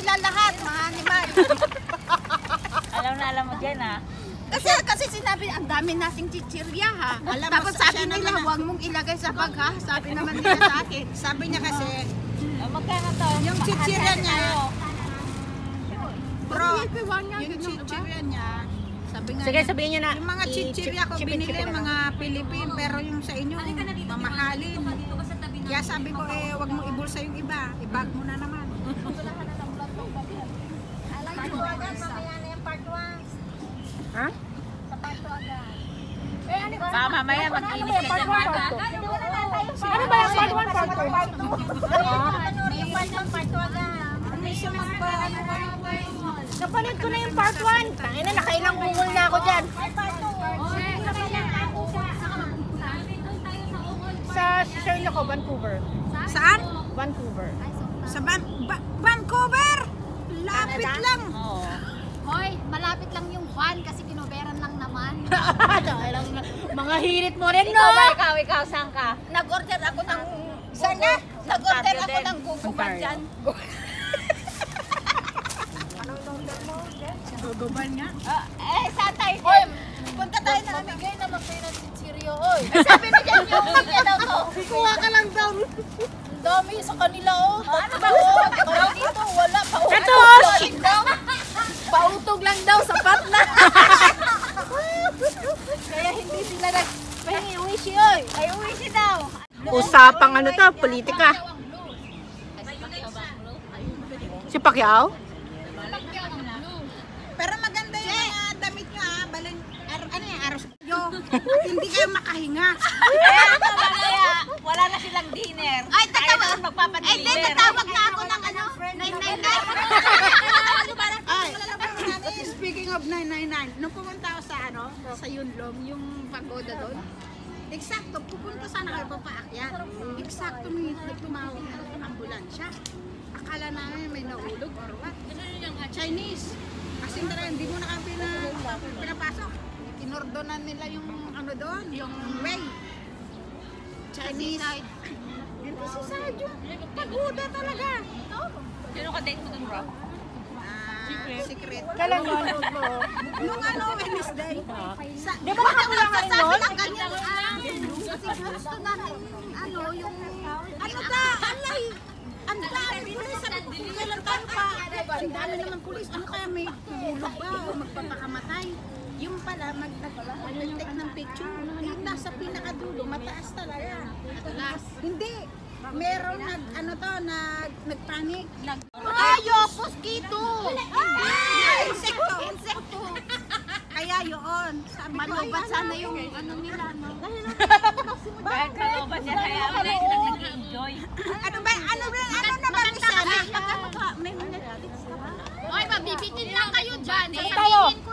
sila lahat, mga animal. Alam na alam mo dyan ah. Kasi kasi sinabi, ang dami nasing chichirya ha. Alam mo, Tapos sabi nila, naman ang- huwag mong ilagay sa bag ha. Sabi naman nila sa akin. Sabi niya kasi, O, magkano to? Yung chichirya niya. bro, Yung chichirya niya, sabi nga Sige, niya, sabihin niyo na. yung mga chichirya ko binili mga Pilipin, pero yung sa inyo, mamahalin. Kaya sabi ko, eh, wag mo ibulsa yung iba. Ibag mo na naman. Ha? Baka mamaya mag-inis ka dyan. Ano ba yung part 1, part 2? Napanood ko na yung part 1. Tangin na, nakailang google na ako dyan. Sa Sir ko, Vancouver. Saan? Vancouver. Sa Van Ba- Vancouver! Lapit lang. Oo. Hoy, malapit lang yung van kasi kinoberan lang naman. Nakailang mga hirit mo rin, no? Ikaw ba, ikaw, ikaw, saan ka? Nag-order ako ng... Sana? Nag-order Ontario ako ng guguman dyan. Guguban nga. Ah, eh, saan tayo? Hoy, punta tayo na namigay na magpay ng chichiryo, oy. Ay, sabi na dyan yung magya daw to. Kuha ka lang daw. Dami sa kanila, oh. Ano ba, oh? Ikaw dito, wala. Pautog Ito, daw. Pautog lang daw, sapat na. Kaya hindi sila nagpahingi wish, oy. Ay, uwi si daw. Usapang ano to, politika. Si Pacquiao? Pero maganda yung mga damit nyo ha. Balang, ar, ano yung aros nyo. Hindi kayo makahinga. Eh? Wala na silang dinner. Ay, tatawa. Eh, di, tatawag na ako ng ano, 999. Ay, speaking of 999, nung pumunta ako sa ano, sa Yunlong, yung pagoda doon, eksakto, pupunta sana kayo papaakyat. Eksakto may tumawag ng ambulansya. Akala namin may nahulog or what. Chinese. Kasi talaga, hindi mo na kami pina, pinapasok. Inordonan nila yung ano doon, yung way. Chinese. Hindi si Sadyo. Pagoda talaga. Sino ka date mo dun, bro? Ah, secret. Kailan yun? Nung ano, Wednesday. Di ba nakakulang ka rin Sabi yun? ng ganyan, kasi gusto namin, ano, yung, ano ka? Alay! Ang dami pulis. Sabi ko, kailan tayo pa? Ang dami naman pulis. Ano kaya may hulog ba magpapakamatay? Yung pala, mag, nag, nag-take ng picture. Yung nasa pinakadulo, mataas talaga. Mataas. Hindi. Meron nag, ano to, nag, nagpanik. Nag, ayo, mosquito. ah, insekto. Insekto. Kaya yun. Sabi ko, Malubat ay, sana yung ano nila, no? Kahit malobat yan, kaya mo na sila nag-enjoy. Ano ba, ano ba, ano na ba sana? May Netflix ka ba? Mabibitin lang kayo dyan. tayo? Sasabihin ko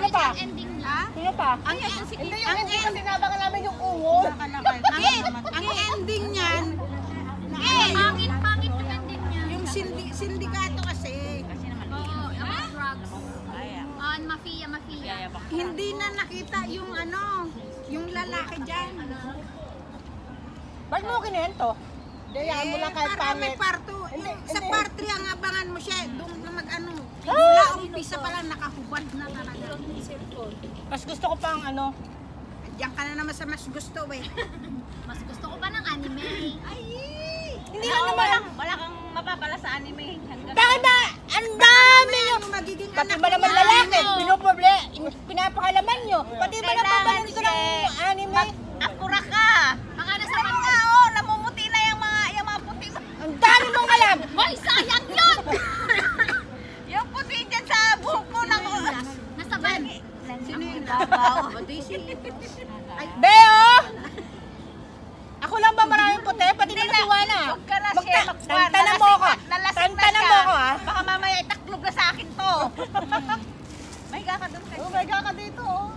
Sino pa? ending niya? Sino pa? Ang ending niya. E- ang ending e- niya. Tinabangan namin yung uod. E- ang ending niya. Eh, pangit, pangit yung ending niya. Yung sindikato kasi. Kasi Oo, ang drugs. Oh, mafia, mafia. Hindi na nakita yung ano, yung lalaki dyan. Ba't mo kinento? Eh, Dayaan mo lang kahit pangit. Para may part 2 hindi, sa part 3 ang abangan mo siya. Doon na mag-ano. Ah! Wala umpisa pa lang, nakahubad na talaga. Mas gusto ko pang ano. Diyan ka na naman sa mas gusto eh. mas gusto ko pa ng anime. Ay! Hindi ka naman. Wala, wala kang mapapala sa anime. Bakit ba? Ang dami nyo! Magiging Pati ba naman lalaki? Ano? Pinuproble, pinapakalaman nyo. Pati ba naman ba ng anime? Akura ka! Alam. Hoy, sayang yun! yung puti dyan sa buhok mo ng... Nasa van. Sino yun? Babaw. O, Daisy. Beo! Ako lang ba maraming puti? Pati na si Juana. Huwag ka na siya. Tantanan mo ako. Tantanan mo ako, ah. Baka mamaya itaklog na sa akin to. May ka doon kasi. Oh God ka dito, oh.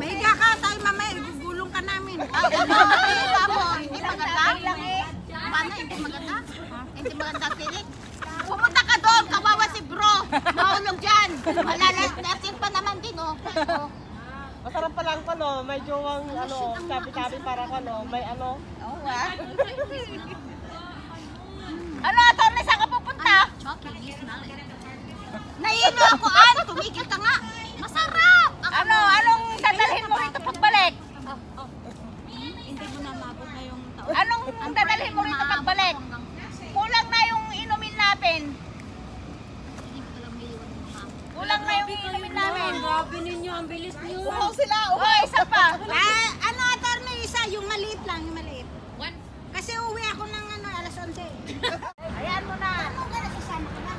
Mahiga ka tayo mamaya, igugulong ka namin. Ah, Ay, tamo, hindi maganda. lang. Paano, hindi maganda? Hindi maganda, Philip. Pumunta ka doon, kawawa si bro. Mahulog dyan. Malalasin pa naman din, oh. Oh. Masarap pa lang ko, no? May jowang, ano, sabi-sabi para ko, no? May ano. Oo ah. Ano, attorney, saan ka pupunta? Naiino ako, an! Tumigil ka nga! Masarap! Ano, anong dadalhin mo rito pagbalik? Hindi mo na mabot na yung taon. Anong dadalhin mo rito pagbalik? Kulang na yung inumin natin. Kulang na yung inumin namin. Grabe ninyo, ang bilis niyo. Uhaw sila, uhaw. isa pa. Ah, ano, attorney, isa, yung maliit lang, yung maliit. Kasi uwi ako ng ano, alas 11. Ayan mo na. Ano ka nasasama ka na?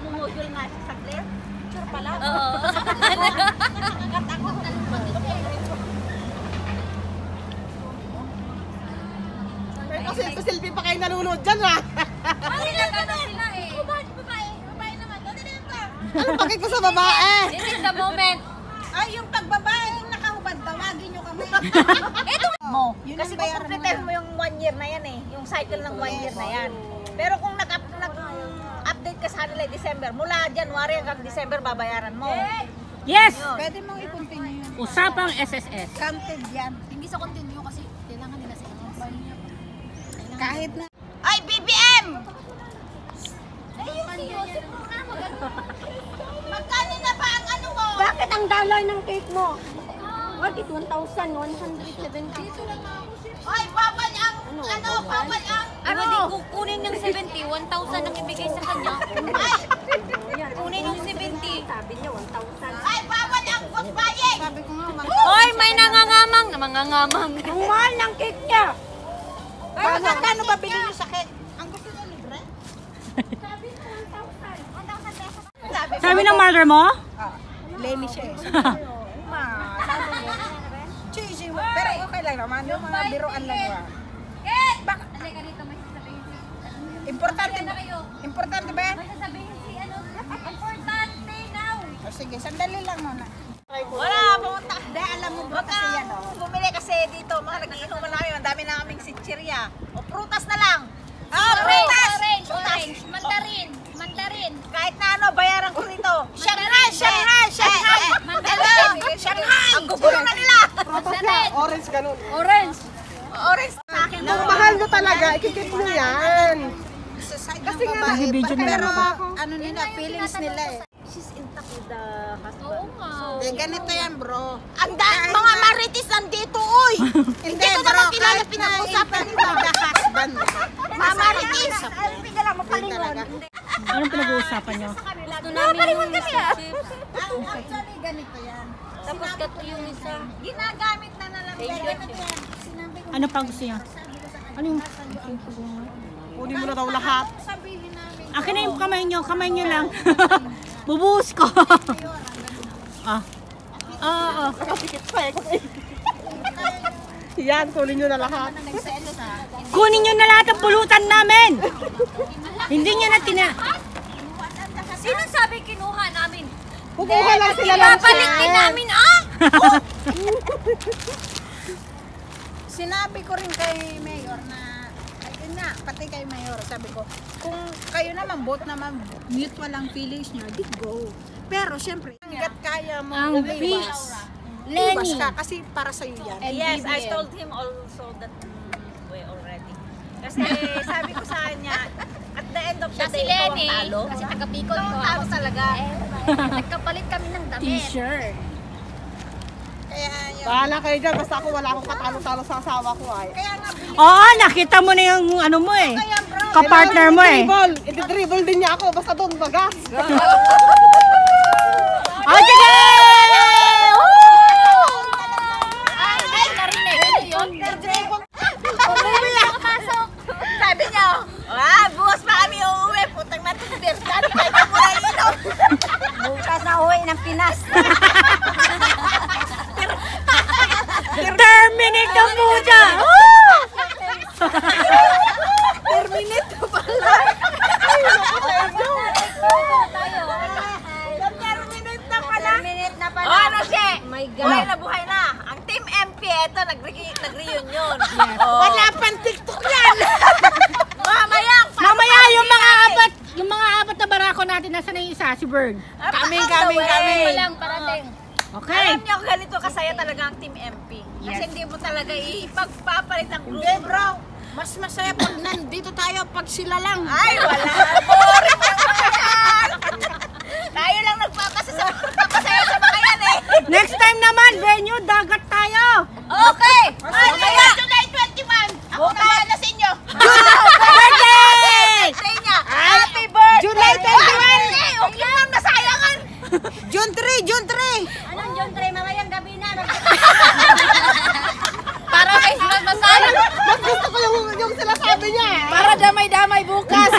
Mamumodule nga siya sa clear. Sure pala. Oo. Nakatakot na Pero kasi ito silbi pa kayo nanonood dyan ha. Sila ano sila eh. Babae, babae. Babae naman. Doon din ka. Ano bakit ko sa babae? This is the moment. Ay, yung pagbabae, yung nakahubad, tawagin nyo kami. mo. Yun Kasi ang bayaran mo mo yung one year na yan eh. Yung cycle ng one year na yan. Pero kung nag update ka sa kanila December, mula January hanggang December babayaran mo. Yes! Pwede mong i-continue yun. Usapang SSS. Counted yan. Hindi sa continue kasi kailangan nila sila. Kahit na. Ay, BBM! Magkano na ba ang ano mo? Bakit ang dollar ng cake mo? What? 1,170. Ay, bawal ang, ano, bawal ang, Ano? Di kukunin yung 70, 1,000 ang ibigay sa kanya. Kunin yung 70. Sabi niya 1,000. ay, bawal ang food buying. Sabi ko nga, mag- Hoy, may nangangamang na mangangamang. Ang mahal ng cake niya. Ay, magkano ba bilhin nyo sa cake? Ang gusto nyo libre? Sabi ng mother mo? Lenny siya eh. Ma, sabi niya. Cheesy, pero okay lang naman. Yung mga biroan lang ba? Bak- Halika dito, may sasabihin si... Importante ba? Importante ba? May sasabihin si ano. Importante now. O sige, sandali lang muna. Wala, pumunta. Hindi, alam mo ba kasi yan, kang oh. bumili kasi dito, mga nagiinuman namin, ang dami na kaming sitsirya. O prutas na lang. Ah, Prutas. orange, mandarin, mandarin. Kahit na ano, bayaran ko rito. Shanghai, Shanghai, Shanghai. Mandarin. Shanghai. Ang gugulo na nila. Mandarin. Orange. Orange. Sa akin. Kung mahal mo talaga, ikikip mo yan. Sa side ng babae. Nag-video na Pero, ano nila, feelings nila eh. She's intact with the husband. Oo nga. Eh, ganito yan, bro. Ang da- mga marites nandito, oy! Hindi, ko naman kilala pinag-usapan into the husband. Mga marites! Hindi ka lang mapalingon. Anong pinag-uusapan nyo? Gusto namin yung chips. Ang actually, ganito yan. Tapos kat yung isa. Ginagamit na na lang. Sinabi ko, Ano pa gusto niya? Ano yung... Kunin mo na daw lahat. Akin na yung kamay nyo. Kamay nyo lang. Bubuhos ko. ah. Oo. Yan, kunin nyo na lahat. Kunin nyo na lahat ang pulutan namin. Hindi nyo na tina... Sino sabi kinuha namin? Kukuha lang sila lang Ibabalik din namin ah! Sinabi ko rin kay Mayor na, ayun nga, pati kay Mayor, sabi ko, kung kayo naman, both naman, mutual ang feelings nyo, di go. Pero syempre, hanggat kaya mo Ang peace. umiwas Lenny. ka kasi para sa'yo yan. And yes, I told him also that mm, way already. Kasi sabi ko sa kanya, at the end of the Siya si day, ikaw ang talo. Kasi Ikaw ko ang talo talaga. Nagkapalit kami ng damit. T-shirt. Kaya yun. Bahala kayo dyan, basta ako wala akong katalo-talo sa asawa ko ay. Kaya nga, Oo, nakita mo na yung ano mo eh. kaya bro, Kapartner mo eh. Dribble! I-dribble din niya ako, basta doon bagas. Oh, sige! Ay, narinig. Ano yun? Umuwi ako pasok. Sabi niya, ah, bukas pa kami uuwi. Putang na tinder. Sabi kayo ka muna inom. bukas na uwi ng Pinas. Terminate the puja! Terminate na pala. Minute na O ano siya? Buhay na buhay na. Ang Team MP, eto, nag-re- nag-reunion. Oh. Wala pang TikTok yan. Mamaya, Mamaya yung mga apat, yung mga apat na barako natin, nasa na yung isa? Si Berg. Coming, coming, coming. Pa lang parating. Okay. Alam niyo, ganito kasaya talaga ang Team MP. Kasi hindi mo talaga ipagpapalit ang grupo. Hindi bro, Mas masaya pag nandito tayo pag sila lang. Ay, wala. Boring yan. Tayo lang nagpapasaya sa mga yan eh. Next time naman, venue, dagat tayo. Okay. Ay, kaya. July 21. Ako na bahala sa inyo. Birthday! Birthday niya. Happy birthday. July 21. Birthday. Huwag yun lang nasayangan. June 3, June 3. Anong John Trey? Mamayang gabi na. Para may masayang. Mas gusto ko yung, yung sinasabi niya. Para damay-damay bukas.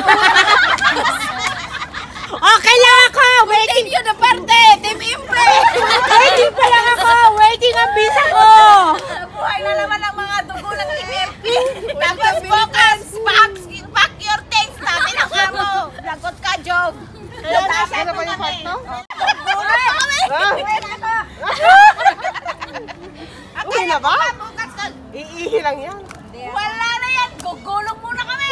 Okay lang ako. Waiting. Thank you na parte. Team Impre. Waiting pa lang ako. Waiting ang visa ko. Buhay na naman ang mga dugo ng TFP. Tapos bukas, pack, pack your things. Sabi ng amo. Lagot ka, Jog. Ano ba yung part no? Buhay kami. Okay na ba? Bukas ka. Iihi lang yan. Wala na yan. Gugulong muna kami.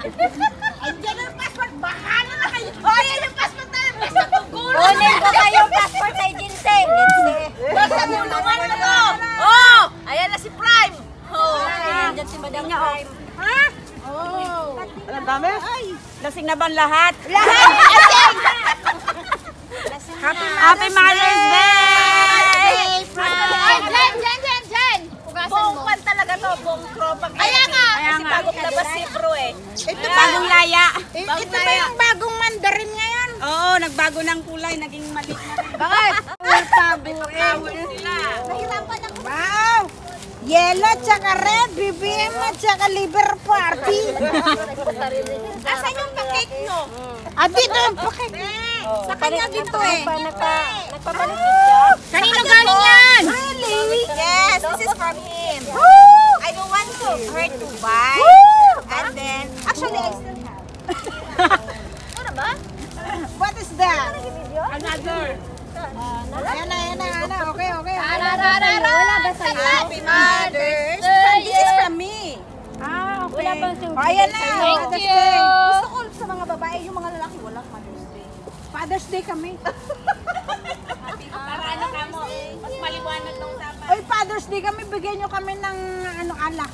Andiyan ang passport. Bahala na kayo. O, ayan yung passport namin. Basta gugulong. Kunin ko kayong passport sa agency. Basta gulungan mo to. Oh, ayan na si Prime. Oh, nandiyan si Madam Prime. Ha? Alam dami? Lasing na ba lahat? Lahat lasing. Happy Mother's Day! Jen, Jen, Jen, Jen. Buong pan talaga to, buong tropang. Kaya nga. Kasi bagong labas si eh. Ito Bagong laya. Ito ba yung bagong mandarin ngayon? Oo, nagbago ng kulay. Naging maliit na rin. Bakit? Wow! Yellow, tsaka red, BBM at tsaka liver party. Asan yung pakik nyo? At dito yung pakit. Sa kanya dito eh. Nagpapalit siya? Kanino galing yan? Really? Yes, this is from him. I don't want to her to buy. And then, actually, I still have. ano ba? What is that? Another. Ayan na, ayan na, ayan na. Okay, okay. Wala ba sa'yo? Happy Mother's Day. This is from me. Ah, okay. Wala bang Oh, ayan na. Thank Father's you. Day. Gusto ko sa mga babae, yung mga lalaki, walang Mother's Day. Father's Day kami. Para ano ka mo, mas maliwanag ng usapan. Oy, Father's Day kami. Bigyan nyo kami ng ano, alak.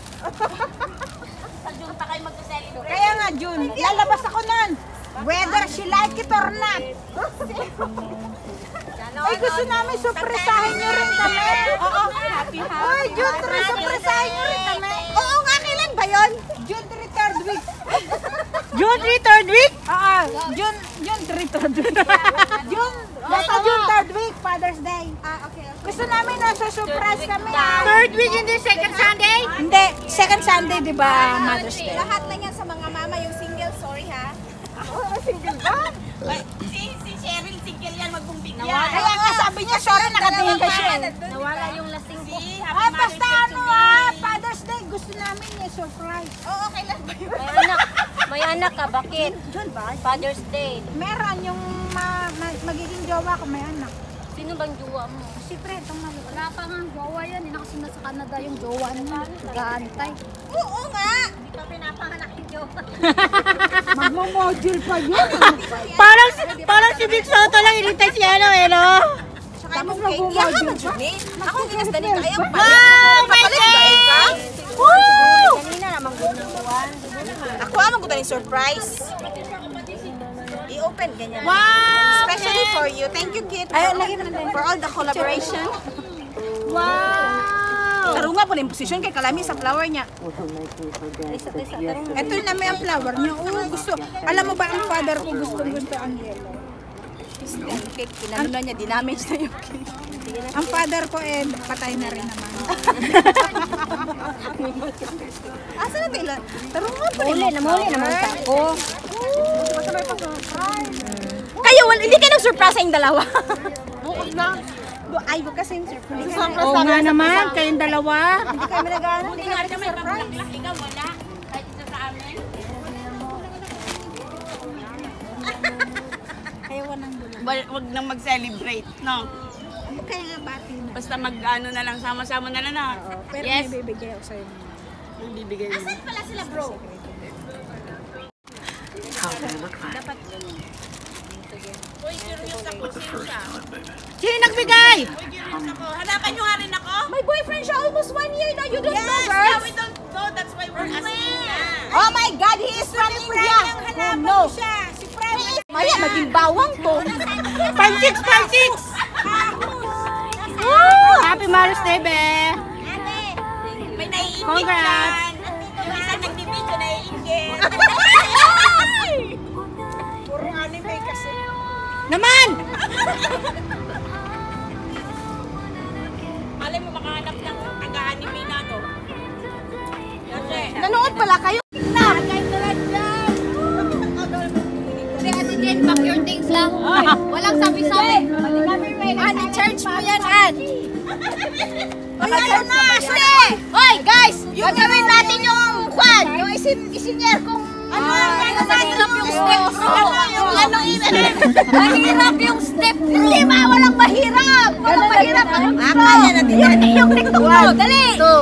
Sa June pa kayo mag-celebrate. Kaya nga, June, lalabas ako nun. Whether she like it or not. Ay, gusto namin surpresahin nyo rin kami. Oo. Happy Ay, June 3, surpresahin nyo rin kami. Oo nga, kailan ba yun? June 3, third week. June 3, third week? Oo, June, June 3, third week. June, basta June third week, Father's Day. Ah, okay. Gusto namin na surprise kami. Third week in the second Sunday? Hindi, second Sunday, di ba, Mother's Day? Lahat na yan Si, si Cheryl, single yan, magbumbig Kaya nga sabi niya, sorry, nakatingin ka siya. eh. Nawala yung lasing ko. Si, Ah, basta ano ah, Father's Day, gusto namin yung surprise. Oo, okay lang ba yun? May anak. May anak ka. Bakit? June ba? Father's Day. Meron yung ma- ma- magiging jowa ko, may anak. Sino bang jowa mo? Siyempre, itong mali. Wala pa nga jowa yan. Hindi na kasi nasa Canada yung jowa niya. Nag-aantay. Oo nga. Hindi pa pinapanganak yung jowa. Magmo-module pa yun. Parang, parang si Vic Soto lang inintay si ano eh, no? Tapos mag-umodule pa. Ako, ginasdan nito. Ayaw pa. Wow, my day! Woo! Kanina naman gunawan. Ako ang magkutan yung surprise. I-open ganyan. Wow! Especially for you. Thank you, Kit. For all the collaboration. Wow! Tarunga po na yung posisyon kay Kalami sa flower niya. Ito na may ang flower niya. Oo, gusto. Alam mo ba ang father ko gusto gusto ang yellow? Yung cake, kinano na niya, dinamage na yung cake. Ang father ko eh, patay na rin naman. Asa na tila? Tarunga po. Muli na muli naman sa ako. Kayo, wal- hindi kayo nag-surprise sa yung dalawa. Bukas na. Ay, bukas yung surprise. Oo nga naman, kayong dalawa. Hindi kami nag-ano, hindi kami surprise. Ayaw ng gulo. Wag, wag nang mag-celebrate, no? Okay nga bati na. Basta mag-ano na lang, sama-sama na lang na. Oo, pero yes. may bibigay ako sa'yo. May bibigay mo. Asan pala sila bro? How do you look like? Dapat ganun. Jay, nagbigay! Um, hanapan nyo nga rin ako? My boyfriend siya almost one year now. You don't yes, know, girls? Yes, we don't know. That's why we're asking. Oh my God, he is from Korea. Oh no. Siya. Si Maya, maging bawang to. Ano, 5-6, 5-6! Happy Mother's Day, be! May naiingit Congrats! dyan. Yung isa nagbibidyo, naiingit. Puro anime kasi. Naman! Malay mo makahanap ng taga-anime na, no? Kasi, Nanood pala kayo. Ate pack your things lang. Walang sabi-sabi. Ann, i-charge mo yan, Ann. Ayaw na! Hoy, guys! Gagawin natin yung kwan. Yung isin isinyer kung ano, ano, mahirap yung step bro. Yung ano, mahirap yung step. Hindi ba? Walang mahirap. Walang mahirap. Akala natin yan. Yung TikTok mo. Dali. Two,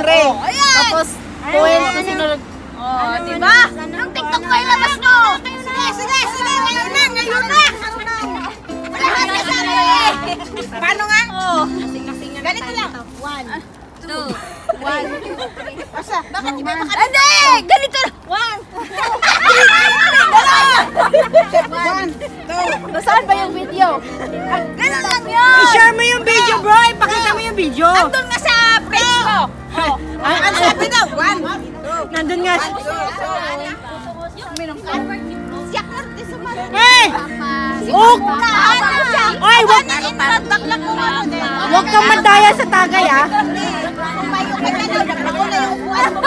three. Tapos, point, susunod. Oh, di ba? Yung TikTok mo ilabas mo. Sige, sige, sige. Ngayon na, ngayon na. Wala na sa eh. paano nga? Ganito lang. One, two, one, two, three. Asa? Bakit iba baka... Hindi! Ganito lang. One, One, two. Nasaan ba yung video? Ganun lang yun. I-share mo yung video, bro. Ipakita mo yung video. Doon nga sa page ko. Ay, ano sabi daw? One. Nandun nga. Siyak na rin sa mga. Hey! Oh! Oy, wag, Inataklak mo ano din. wag kang madaya sa tagay, ah. Tumayo ka na. Ako na yung upuan mo.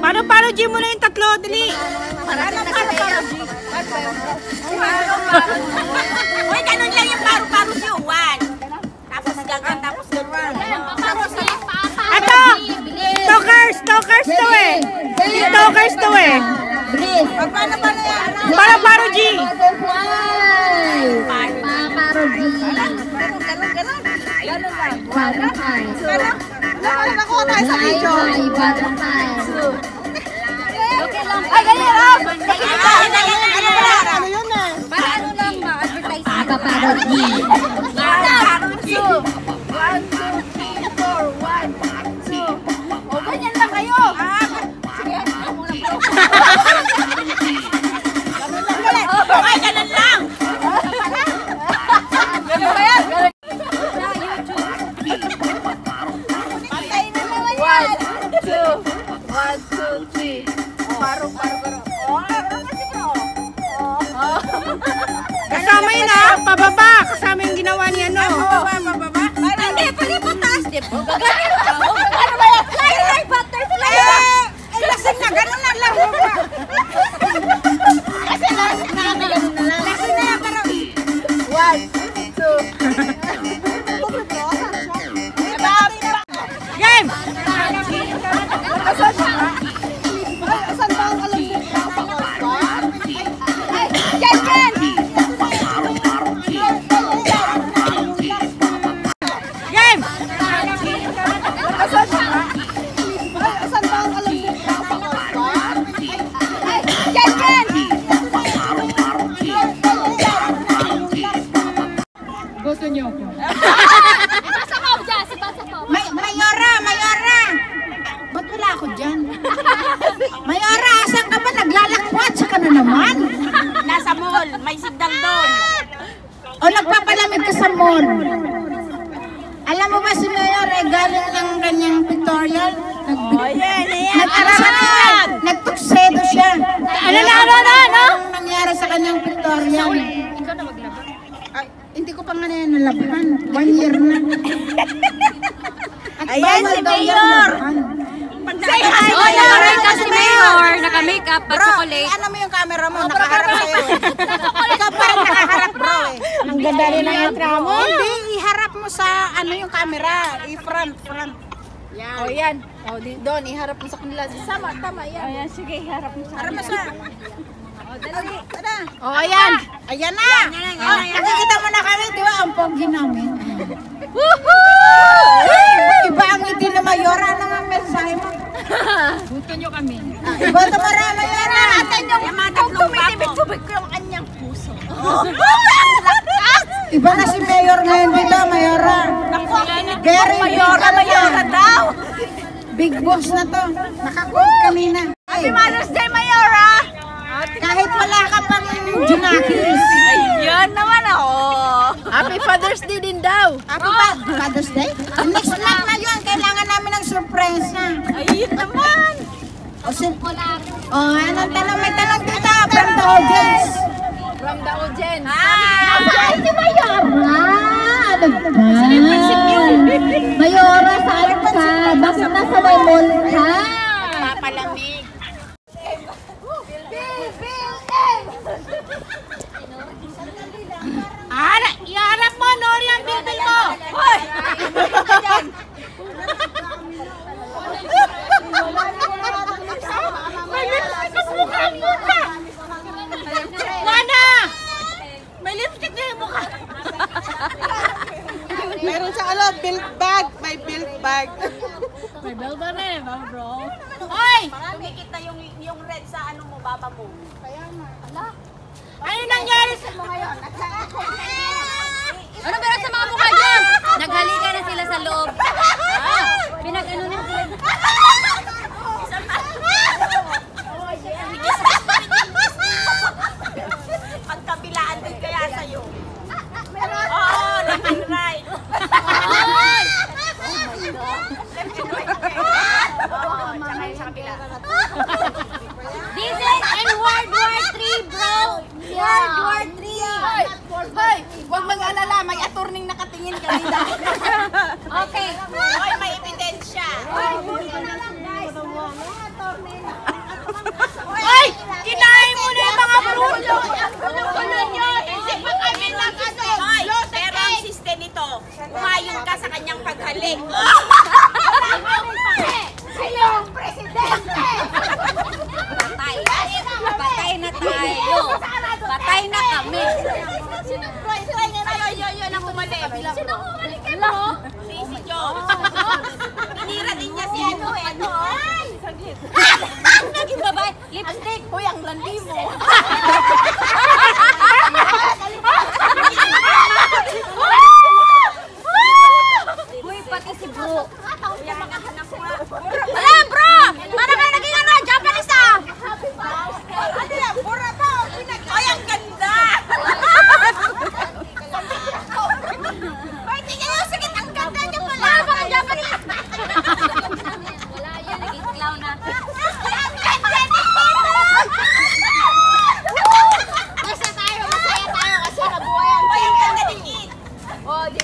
Paano, paano, G mo na yung tatlo? Dali. Para na para para. Uy, ganun lang yung paru-paro si Juan. Tapos gagan, tapos gawan. Ato! Stalkers! Stalkers to eh! Stalkers to eh! Paano na yan? Para, para, G! Nakakuha tayo sa video. Okay lang. Ay, ganyan lang. Ano eh? Para ano lang ma-advertise. Kasama yun ah! Pababa! Kasama yung ginawa niya, no? Bababa, bababa. Hindi, pwede pa taas, di tranquilo. Naka-makeup, pa chocolate. Ano mo yung camera mo? Nakaharap sa'yo. Ikaw pa rin nakaharap bro eh. Ang ganda rin ng entra mo. Hindi, iharap mo sa ano yung camera. I-front, front. Yan. O, yan. O, di, doon, iharap mo sa kanila. Sama, tama, yan. Ayan, sige, harap mo sa Harap mo sa... O, dali. Tara. O, ayan. Ayan na. Oh, nakikita mo na kami, di ba? Ang pogi namin. Iba ang ngiti na Mayora. Ano ang mensahe mo? Buto nyo kami. Iba ito para Mayora. Yung mga tatlong bako. Tubig ko yung anyang puso. Lakas! Iba na si Mayor ngayon dito, Mayora. Very Mayora, mayora daw. Big boss na to. Nakakulit kanina. Happy Mother's Day, Mayora. Kahit wala ka pang Junakis. Yan naman ako. Happy Father's Day din daw. Happy pa Father's Day? Next month na yun. Kailangan namin ng surpresa. Ayun naman. O, sin oh, anong tanong? May tanong dito from the audience. From the audience. Hi. si Mayora! Ano ba? Mayora, saan ka? Bakit nasa may mall ka? Sino kumalik ka, bro? Si, si Joe. Tinira din niya si ano eh. Ano? Naging babae. Lipstick. Hoy, ang landi mo. Uy, pati si bro. Wala, bro! Para ka naging ano, Japanese ah! Ano yan? Bura pa. Ay, ang ganda! Hoy, tingnan yung sakit. Ang ganda niyo pala. Para ka Japanese! Wala yan, naging clown na. Ang ganda ni Basta tayo, masaya tayo kasi nabuhay ang Hoy, ang ganda ni Kid. Oh, di